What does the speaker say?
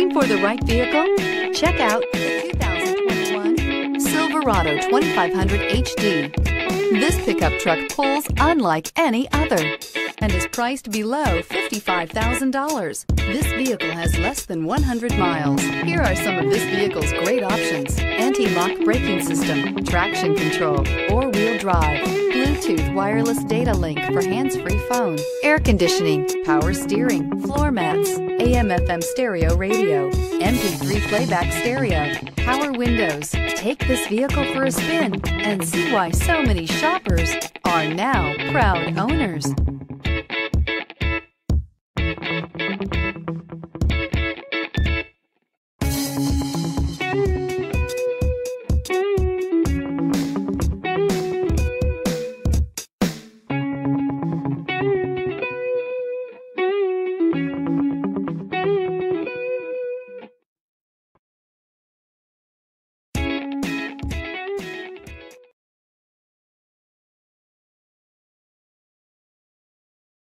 Looking for the right vehicle? Check out the 2021 Silverado 2500 HD. This pickup truck pulls unlike any other and is priced below $55,000. This vehicle has less than 100 miles. Here are some of this vehicle's great options. Anti-lock braking system, traction control, four-wheel drive, Bluetooth wireless data link for hands-free phone, air conditioning, power steering, floor mats, AM FM stereo radio, MP3 playback stereo, power windows. Take this vehicle for a spin and see why so many shoppers are now proud owners.